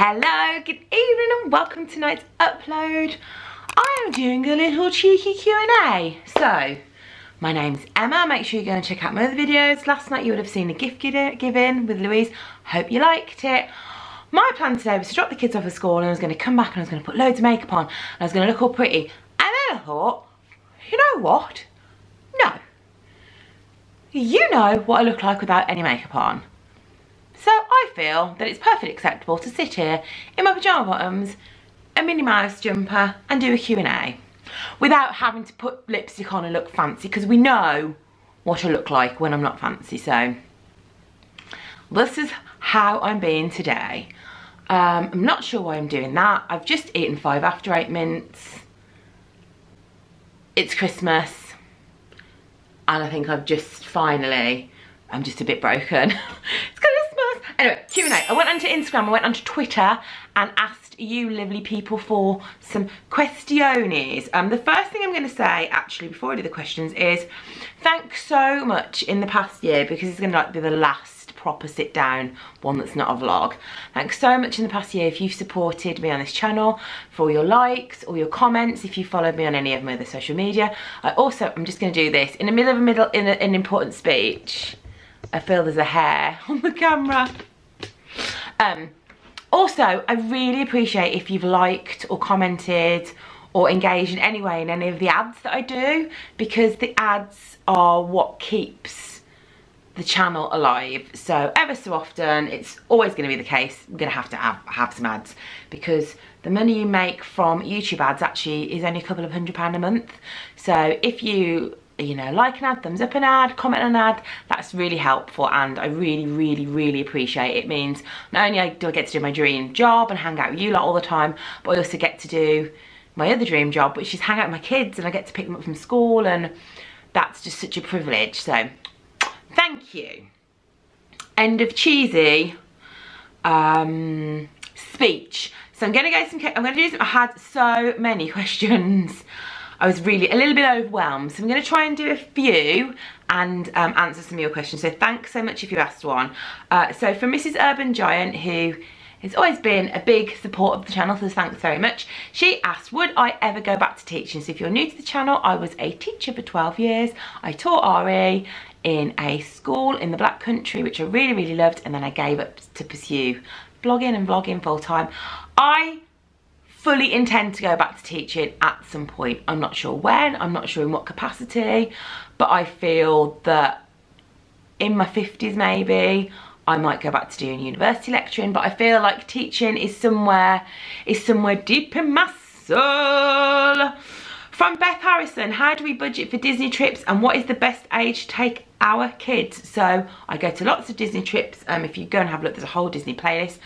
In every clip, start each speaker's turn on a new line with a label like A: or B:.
A: Hello, good evening and welcome to tonight's upload. I am doing a little cheeky Q&A. So, my name's Emma. Make sure you go and check out my other videos. Last night you would have seen a gift given with Louise. Hope you liked it. My plan today was to drop the kids off at school and I was going to come back and I was going to put loads of makeup on. And I was going to look all pretty. And then I thought, you know what? No. You know what I look like without any makeup on. So I feel that it's perfectly acceptable to sit here in my pyjama bottoms, a Minnie Mouse jumper and do a Q&A without having to put lipstick on and look fancy because we know what I look like when I'm not fancy. So this is how I'm being today. Um, I'm not sure why I'm doing that. I've just eaten five after eight mints. It's Christmas. And I think I've just finally, I'm just a bit broken. Anyway, Q&A. I went onto Instagram, I went onto Twitter and asked you lovely people for some questiones. Um, the first thing I'm going to say, actually, before I do the questions is thanks so much in the past year because it's going to like, be the last proper sit down one that's not a vlog. Thanks so much in the past year if you've supported me on this channel, for all your likes, all your comments, if you followed me on any of my other social media. I also, I'm just gonna do this, in the middle of a middle, in a, an important speech, I feel there's a hair on the camera. Um, also, I really appreciate if you've liked or commented or engaged in any way in any of the ads that I do because the ads are what keeps the channel alive. So ever so often, it's always going to be the case, going to have to have, have some ads because the money you make from YouTube ads actually is only a couple of hundred pound a month. So if you you know, like an ad, thumbs up an ad, comment an ad, that's really helpful and I really, really, really appreciate it. it means not only do I get to do my dream job and hang out with you lot all the time, but I also get to do my other dream job, which is hang out with my kids and I get to pick them up from school and that's just such a privilege. So thank you. End of cheesy um, speech. So I'm gonna go some, I'm gonna do some, I had so many questions. I was really a little bit overwhelmed. So I'm gonna try and do a few and um, answer some of your questions. So thanks so much if you asked one. Uh, so from Mrs. Urban Giant who has always been a big support of the channel, so thanks very much. She asked, would I ever go back to teaching? So if you're new to the channel, I was a teacher for 12 years. I taught RE in a school in the Black Country, which I really, really loved, and then I gave up to pursue blogging and vlogging full time. I fully intend to go back to teaching at some point. I'm not sure when, I'm not sure in what capacity, but I feel that in my 50s maybe, I might go back to doing university lecturing, but I feel like teaching is somewhere, is somewhere deep in my soul. From Beth Harrison, how do we budget for Disney trips and what is the best age to take our kids? So I go to lots of Disney trips. Um, if you go and have a look, there's a whole Disney playlist.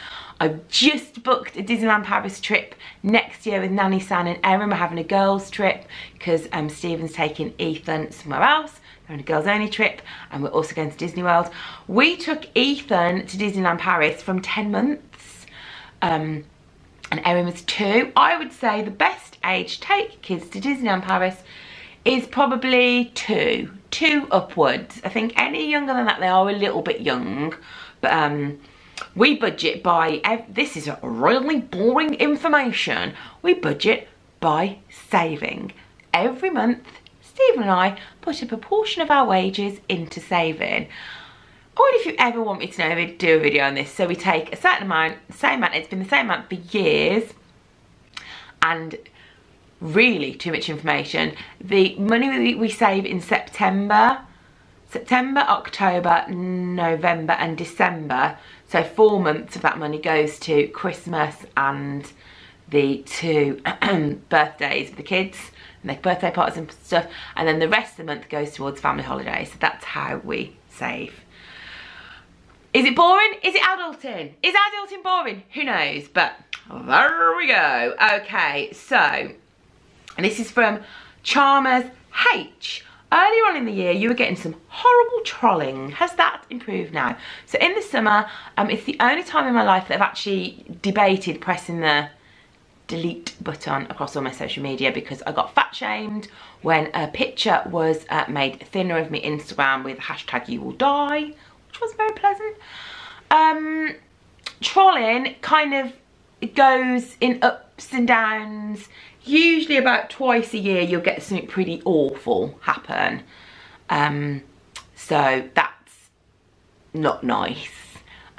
A: I've just booked a Disneyland Paris trip next year with Nanny San and Erin. We're having a girls trip because um, Stephen's taking Ethan somewhere else. They're on a girls only trip and we're also going to Disney World. We took Ethan to Disneyland Paris from 10 months. Um, and Erin was two. I would say the best age to take kids to Disneyland Paris is probably two, two upwards. I think any younger than that, they are a little bit young. But um, we budget by, this is really boring information, we budget by saving. Every month, Stephen and I put a proportion of our wages into saving. Or if you ever want me to know, do a video on this. So we take a certain amount, same amount, it's been the same amount for years, and really too much information. The money we save in September, September, October, November and December, so four months of that money goes to Christmas and the two birthdays of the kids, and their birthday parties and stuff, and then the rest of the month goes towards family holidays. So that's how we save. Is it boring? Is it adulting? Is adulting boring? Who knows? But there we go. Okay, so this is from Charmers H. Earlier on in the year, you were getting some horrible trolling. Has that improved now? So in the summer, um, it's the only time in my life that I've actually debated pressing the delete button across all my social media because I got fat shamed when a picture was uh, made thinner of me Instagram with hashtag you will die which was very pleasant. Um, trolling kind of goes in ups and downs. Usually about twice a year you'll get something pretty awful happen. Um, so that's not nice.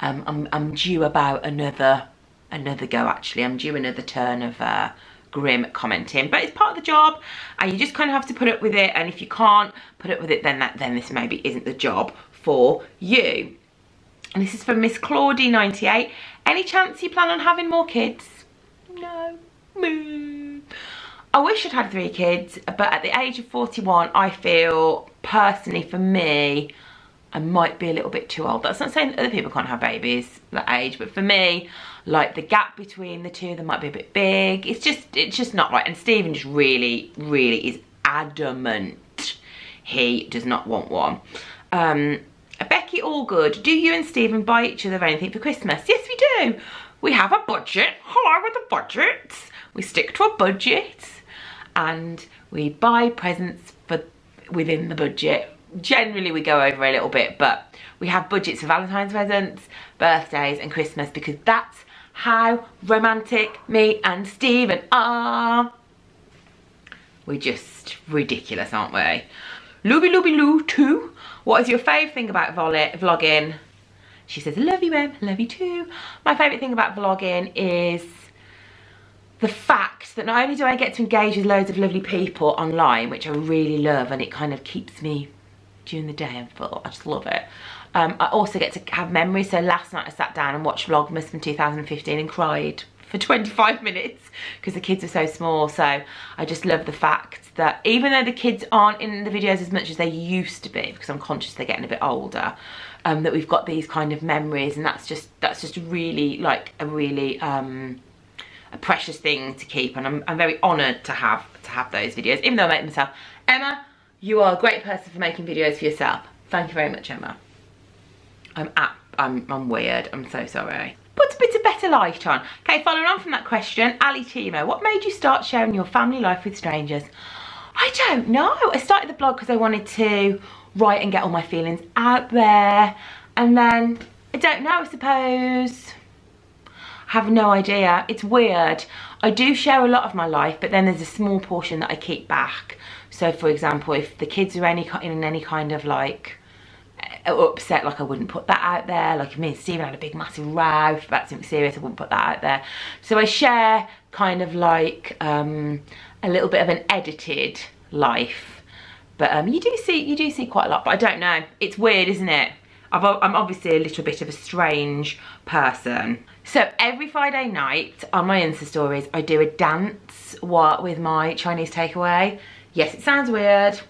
A: Um, I'm, I'm due about another another go actually. I'm due another turn of uh, grim commenting, but it's part of the job and you just kind of have to put up with it. And if you can't put up with it, then that then this maybe isn't the job for you. And this is from Miss Claudie98. Any chance you plan on having more kids? No. Moo. I wish I'd had three kids, but at the age of 41, I feel personally for me, I might be a little bit too old. That's not saying that other people can't have babies that age, but for me, like the gap between the two of them might be a bit big. It's just, it's just not right. And Stephen just really, really is adamant. He does not want one. Um, Becky Allgood, do you and Stephen buy each other anything for Christmas? Yes, we do. We have a budget. Hello with the budget. We stick to a budget and we buy presents for within the budget. Generally, we go over a little bit, but we have budgets for Valentine's presents, birthdays and Christmas because that's how romantic me and Stephen are. We're just ridiculous, aren't we? Looby Looby Loo too. What is your favourite thing about vlogging? She says, love you, Em, love you too. My favourite thing about vlogging is the fact that not only do I get to engage with loads of lovely people online, which I really love, and it kind of keeps me during the day and full. I just love it. Um, I also get to have memories. So last night I sat down and watched Vlogmas from 2015 and cried for 25 minutes because the kids are so small. So I just love the fact that even though the kids aren't in the videos as much as they used to be, because I'm conscious they're getting a bit older, um, that we've got these kind of memories and that's just, that's just really like a really, um, a precious thing to keep and I'm, I'm very honoured to have to have those videos, even though I make myself. Emma, you are a great person for making videos for yourself. Thank you very much, Emma. I'm, at, I'm, I'm weird, I'm so sorry put a bit of better light on. Okay, following on from that question, Ali Timo, what made you start sharing your family life with strangers? I don't know. I started the blog because I wanted to write and get all my feelings out there. And then, I don't know, I suppose, have no idea. It's weird. I do share a lot of my life, but then there's a small portion that I keep back. So for example, if the kids are any in any kind of like upset like I wouldn't put that out there like if me and Stephen had a big massive row about something serious I wouldn't put that out there so I share kind of like um, a little bit of an edited life but um, you do see you do see quite a lot but I don't know it's weird isn't it i am obviously a little bit of a strange person so every Friday night on my Insta stories I do a dance what with my Chinese takeaway yes it sounds weird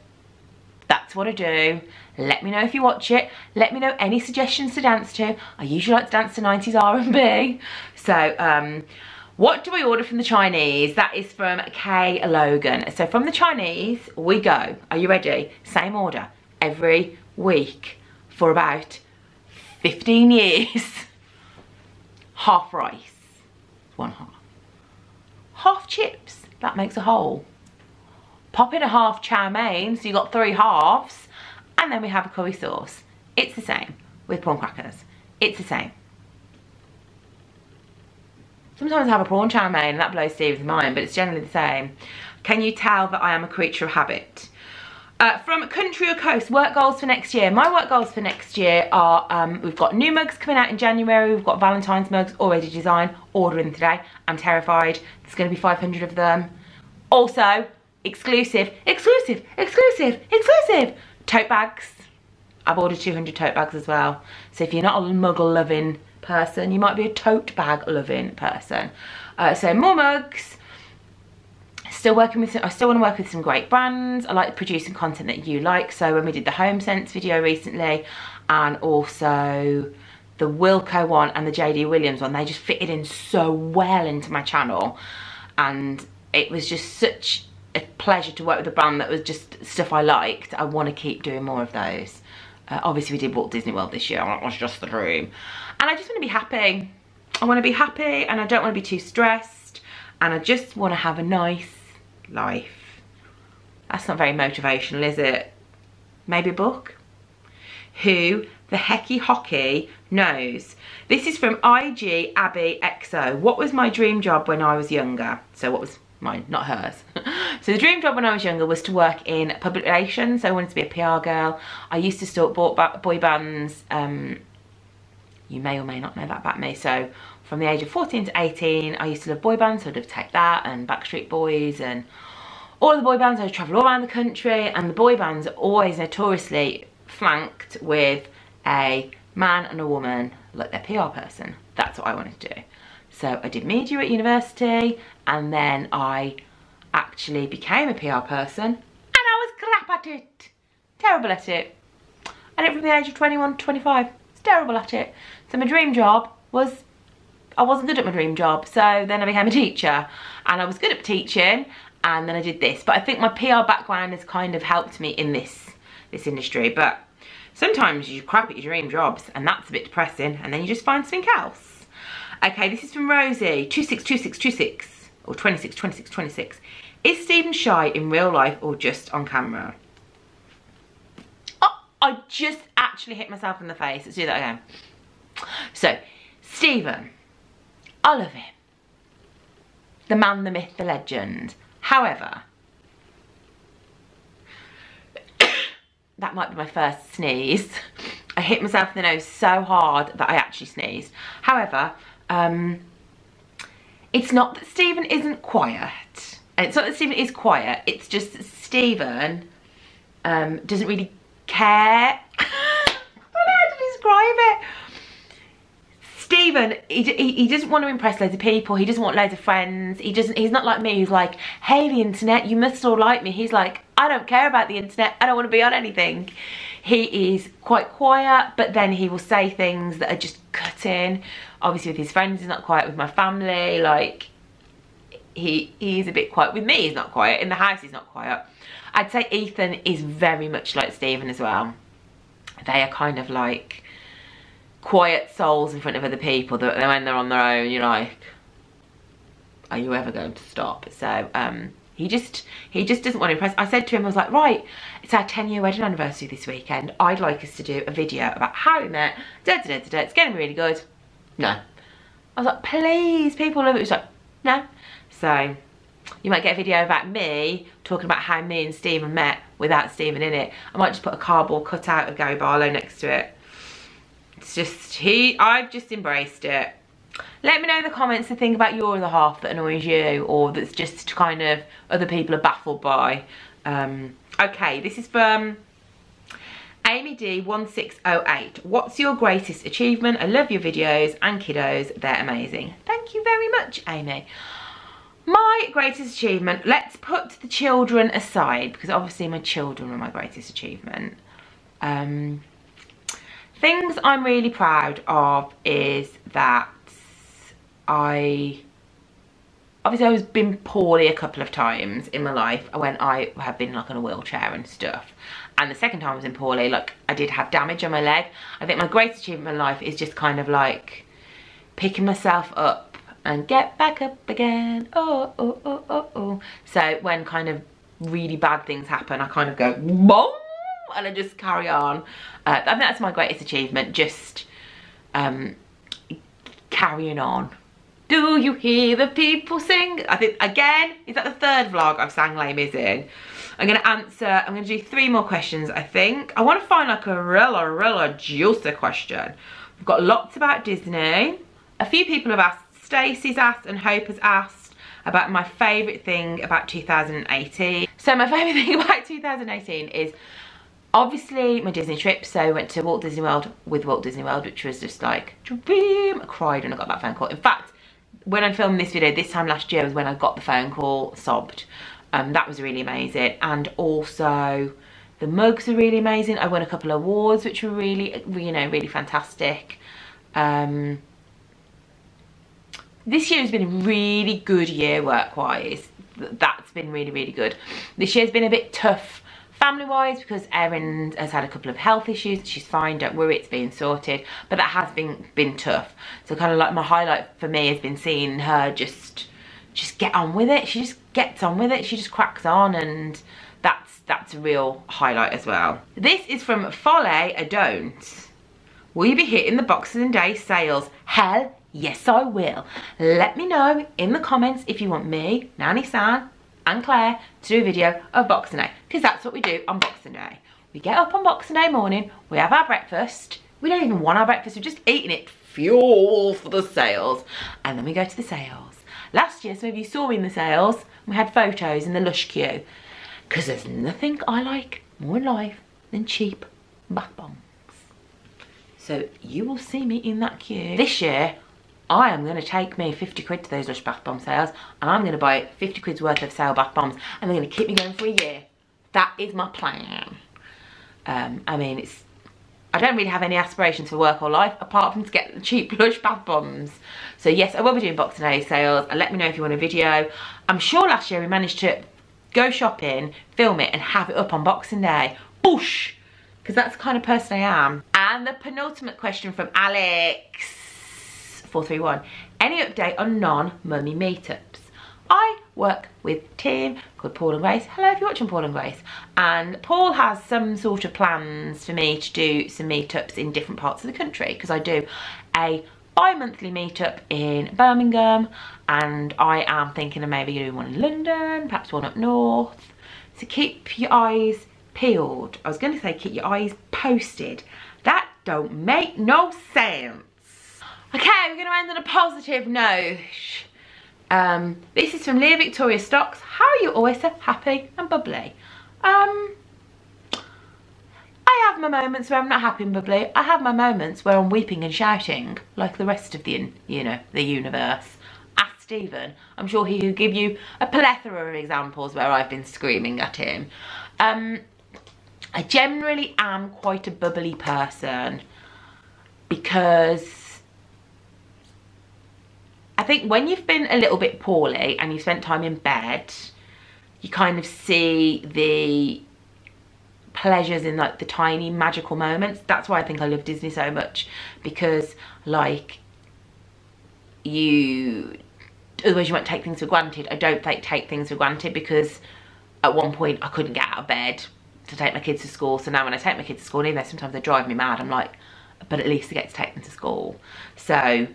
A: that's what I do let me know if you watch it. Let me know any suggestions to dance to. I usually like to dance to 90s R&B. So, um, what do I order from the Chinese? That is from Kay Logan. So from the Chinese, we go. Are you ready? Same order every week for about 15 years. half rice, one half. Half chips, that makes a whole. Pop in a half chow mein, so you got three halves and then we have a curry sauce. It's the same with prawn crackers. It's the same. Sometimes I have a prawn chow mein and that blows Steve's mind, but it's generally the same. Can you tell that I am a creature of habit? Uh, from country or coast, work goals for next year. My work goals for next year are, um, we've got new mugs coming out in January. We've got Valentine's mugs already designed, ordering today. I'm terrified. There's going to be 500 of them. Also, exclusive, exclusive, exclusive, exclusive tote bags. I've ordered 200 tote bags as well. So if you're not a muggle loving person, you might be a tote bag loving person. Uh, so more mugs. Still working with, some, I still want to work with some great brands. I like producing content that you like. So when we did the Home Sense video recently and also the Wilko one and the JD Williams one, they just fitted in so well into my channel. And it was just such a pleasure to work with a brand that was just stuff I liked. I want to keep doing more of those. Uh, obviously we did Walt Disney World this year, that was just the dream. And I just want to be happy. I want to be happy and I don't want to be too stressed and I just want to have a nice life. That's not very motivational, is it? Maybe a book? Who the hecky hockey knows. This is from IG Abby XO. What was my dream job when I was younger? So what was mine, not hers. so the dream job when I was younger was to work in public relations. So I wanted to be a PR girl. I used to stalk boy bands. Um, you may or may not know that about me. So from the age of 14 to 18, I used to love boy bands. So I'd have Take That and Backstreet Boys and all the boy bands. I would travel all around the country and the boy bands are always notoriously flanked with a man and a woman like their PR person. That's what I wanted to do. So I did media at university and then I actually became a PR person and I was crap at it. Terrible at it. I did it from the age of 21 to 25. It's terrible at it. So my dream job was, I wasn't good at my dream job. So then I became a teacher and I was good at teaching and then I did this. But I think my PR background has kind of helped me in this, this industry. But sometimes you crap at your dream jobs and that's a bit depressing and then you just find something else. Okay, this is from Rosie, 262626, or 262626. Is Stephen shy in real life or just on camera? Oh, I just actually hit myself in the face. Let's do that again. So, Stephen, I love him. The man, the myth, the legend. However, that might be my first sneeze. I hit myself in the nose so hard that I actually sneezed. However, um, it's not that Stephen isn't quiet. It's not that Stephen is quiet. It's just that Stephen um, doesn't really care. I don't know how to describe it. Stephen, he, he, he, doesn't want to impress loads of people. He doesn't want loads of friends. He doesn't. He's not like me He's like, hey, the internet, you must all like me. He's like, I don't care about the internet. I don't want to be on anything. He is quite quiet, but then he will say things that are just cutting obviously with his friends he's not quiet with my family like he he's a bit quiet with me he's not quiet in the house he's not quiet I'd say Ethan is very much like Stephen as well they are kind of like quiet souls in front of other people that when they're on their own you're like are you ever going to stop so um he just he just doesn't want to impress i said to him i was like right it's our 10 year wedding anniversary this weekend i'd like us to do a video about how we met da, da, da, da, da. it's getting really good no. I was like, please, people love it. It's like, no. So you might get a video about me talking about how me and Stephen met without Stephen in it. I might just put a cardboard cutout of Gary Barlow next to it. It's just, he, I've just embraced it. Let me know in the comments the thing about your other half that annoys you or that's just kind of other people are baffled by. Um, okay, this is from Amy D1608, what's your greatest achievement? I love your videos and kiddos, they're amazing. Thank you very much, Amy. My greatest achievement, let's put the children aside because obviously my children are my greatest achievement. Um, things I'm really proud of is that I obviously I was been poorly a couple of times in my life when I have been like on a wheelchair and stuff. And the second time I was in poorly like I did have damage on my leg. I think my greatest achievement in life is just kind of like picking myself up and get back up again. Oh oh oh oh oh. So when kind of really bad things happen I kind of go boom and I just carry on uh, I think that's my greatest achievement just um, carrying on do you hear the people sing? I think, again, is that the third vlog I've sang Les Mis in? I'm going to answer, I'm going to do three more questions, I think. I want to find like a real, real juicy question. We've got lots about Disney. A few people have asked, Stacey's asked and Hope has asked about my favourite thing about 2018. So my favourite thing about 2018 is obviously my Disney trip. So I went to Walt Disney World with Walt Disney World, which was just like, dream. I cried when I got that phone call. In fact, when I filmed this video this time last year was when I got the phone call, sobbed. Um, that was really amazing. And also the mugs are really amazing. I won a couple of awards which were really, you know, really fantastic. Um, this year has been a really good year work-wise. That's been really, really good. This year's been a bit tough family wise because Erin has had a couple of health issues she's fine don't worry it's being sorted. But that has been been tough. So kind of like my highlight for me has been seeing her just just get on with it. She just gets on with it. She just cracks on and that's that's a real highlight as well. This is from Folly I don't. Will you be hitting the Boxing Day sales? Hell yes I will. Let me know in the comments if you want me, Nanny San and Claire to do a video of Boxing Day because that's what we do on Boxing Day. We get up on Boxing Day morning, we have our breakfast, we don't even want our breakfast, we're just eating it, fuel for the sales, and then we go to the sales. Last year, some of you saw me in the sales, we had photos in the Lush queue because there's nothing I like more in life than cheap bath bombs. So you will see me in that queue. This year, I am going to take me 50 quid to those Lush bath bomb sales and I'm going to buy 50 quid's worth of sale bath bombs and they're going to keep me going for a year. That is my plan. Um, I mean, it's I don't really have any aspirations for work or life apart from to get cheap Lush bath bombs. So yes, I will be doing Boxing Day sales and let me know if you want a video. I'm sure last year we managed to go shopping, film it and have it up on Boxing Day. Boosh! Because that's the kind of person I am. And the penultimate question from Alex 431. Any update on non-mummy meetups? I work with team called Paul and Grace. Hello if you're watching Paul and Grace. And Paul has some sort of plans for me to do some meetups in different parts of the country because I do a bi-monthly meetup in Birmingham and I am thinking of maybe doing one in London, perhaps one up north. So keep your eyes peeled. I was going to say keep your eyes posted. That don't make no sense. Okay, we're going to end on a positive note. Um, this is from Leah Victoria Stocks. How are you always so happy and bubbly? Um, I have my moments where I'm not happy and bubbly. I have my moments where I'm weeping and shouting like the rest of the, you know, the universe. Ask Stephen. I'm sure he could give you a plethora of examples where I've been screaming at him. Um, I generally am quite a bubbly person because I think when you've been a little bit poorly and you've spent time in bed, you kind of see the pleasures in like the tiny magical moments. That's why I think I love Disney so much because like you, otherwise you won't take things for granted. I don't take, take things for granted because at one point I couldn't get out of bed to take my kids to school. So now when I take my kids to school, even though sometimes they drive me mad, I'm like, but at least I get to take them to school. So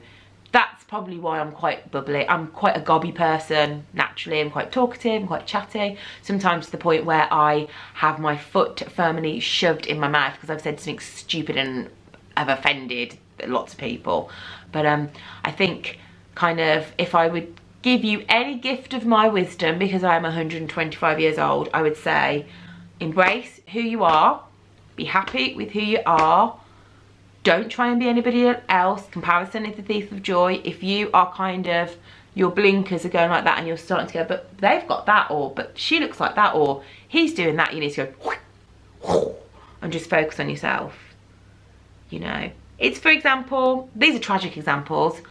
A: that's probably why I'm quite bubbly. I'm quite a gobby person naturally. I'm quite talkative, I'm quite chatty. Sometimes to the point where I have my foot firmly shoved in my mouth because I've said something stupid and I've offended lots of people. But um, I think kind of if I would give you any gift of my wisdom because I'm 125 years old, I would say embrace who you are, be happy with who you are, don't try and be anybody else. Comparison is the thief of joy. If you are kind of, your blinkers are going like that and you're starting to go, but they've got that, or but she looks like that, or he's doing that, you need to go and just focus on yourself. You know, it's for example, these are tragic examples.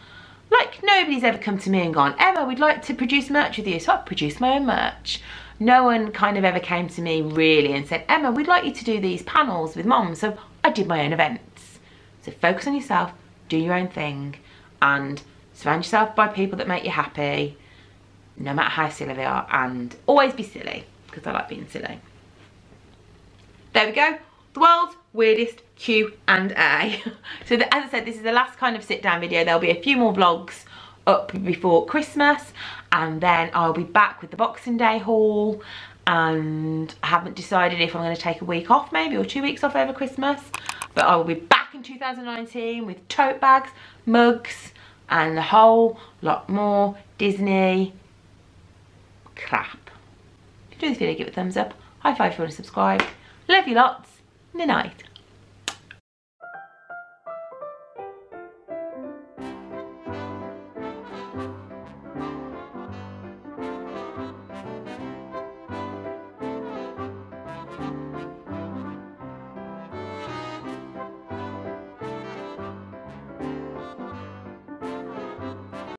A: Like nobody's ever come to me and gone, Emma, we'd like to produce merch with you. So I've produced my own merch. No one kind of ever came to me really and said, Emma, we'd like you to do these panels with mom. So I did my own event. So focus on yourself, do your own thing, and surround yourself by people that make you happy, no matter how silly they are, and always be silly, because I like being silly. There we go, the world's weirdest Q and A. so the, as I said, this is the last kind of sit down video. There'll be a few more vlogs up before Christmas, and then I'll be back with the Boxing Day haul, and I haven't decided if I'm going to take a week off maybe, or two weeks off over Christmas, but I will be back in 2019 with tote bags, mugs, and a whole lot more Disney crap. If you enjoyed this video, give it a thumbs up. High five if you want to subscribe. Love you lots. Good night.